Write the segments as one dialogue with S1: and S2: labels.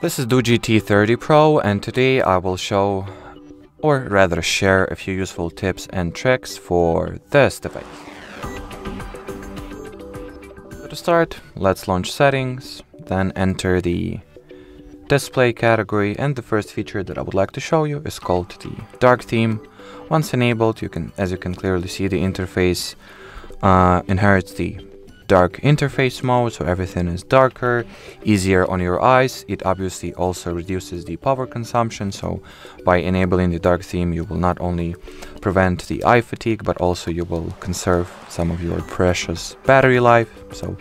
S1: This is Doogee T30 Pro and today I will show or rather share a few useful tips and tricks for this device. So to start, let's launch settings, then enter the display category and the first feature that I would like to show you is called the dark theme. Once enabled, you can, as you can clearly see, the interface uh, inherits the dark interface mode, so everything is darker, easier on your eyes. It obviously also reduces the power consumption, so by enabling the dark theme, you will not only prevent the eye fatigue, but also you will conserve some of your precious battery life. So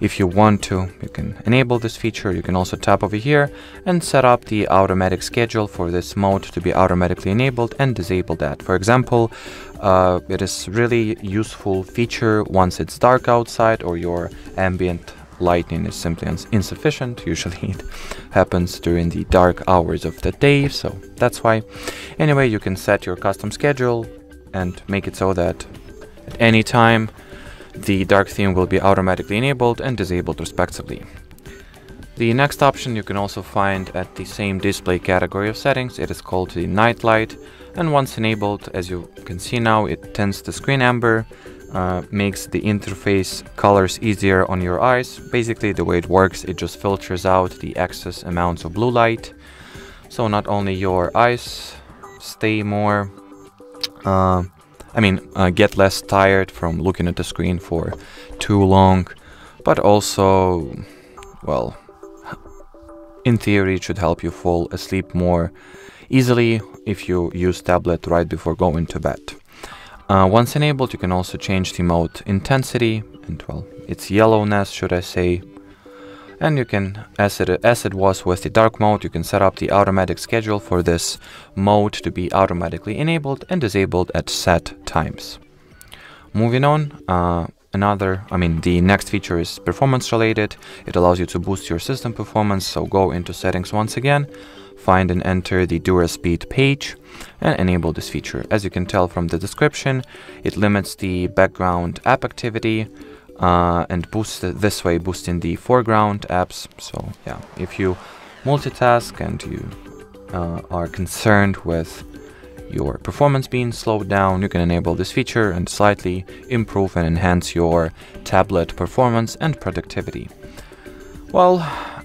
S1: if you want to, you can enable this feature. You can also tap over here and set up the automatic schedule for this mode to be automatically enabled and disable that. For example, uh, it is really useful feature once it's dark outside or your ambient lighting is simply insufficient. Usually it happens during the dark hours of the day, so that's why. Anyway, you can set your custom schedule and make it so that at any time the dark theme will be automatically enabled and disabled respectively. The next option you can also find at the same display category of settings. It is called the night light and once enabled, as you can see now, it tints the screen amber, uh, makes the interface colors easier on your eyes. Basically the way it works, it just filters out the excess amounts of blue light. So not only your eyes stay more uh, I mean, uh, get less tired from looking at the screen for too long, but also, well, in theory it should help you fall asleep more easily if you use tablet right before going to bed. Uh, once enabled, you can also change the mode intensity and, well, its yellowness, should I say, and you can as it, as it was with the dark mode you can set up the automatic schedule for this mode to be automatically enabled and disabled at set times. Moving on uh, another i mean the next feature is performance related. It allows you to boost your system performance so go into settings once again find and enter the DuraSpeed page and enable this feature. As you can tell from the description it limits the background app activity uh, and boost this way boosting the foreground apps. So yeah if you multitask and you uh, are concerned with your performance being slowed down you can enable this feature and slightly improve and enhance your tablet performance and productivity. Well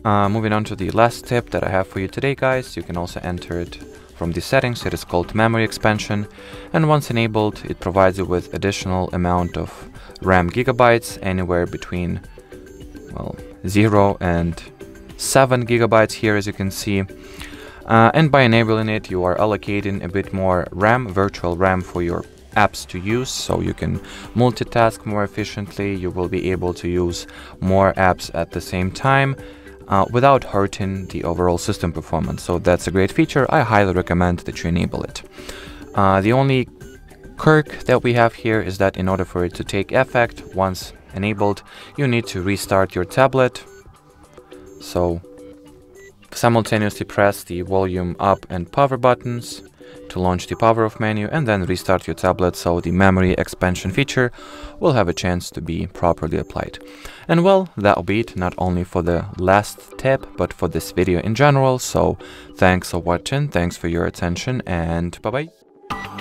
S1: uh, moving on to the last tip that I have for you today guys. You can also enter it from the settings it is called memory expansion and once enabled it provides you with additional amount of RAM gigabytes, anywhere between, well, 0 and 7 gigabytes here, as you can see. Uh, and by enabling it, you are allocating a bit more RAM, virtual RAM for your apps to use so you can multitask more efficiently you will be able to use more apps at the same time uh, without hurting the overall system performance. So that's a great feature. I highly recommend that you enable it. Uh, the only quirk that we have here is that in order for it to take effect once enabled you need to restart your tablet. So simultaneously press the volume up and power buttons to launch the power off menu and then restart your tablet so the memory expansion feature will have a chance to be properly applied. And well, that'll be it not only for the last tip but for this video in general, so thanks for watching, thanks for your attention and bye bye.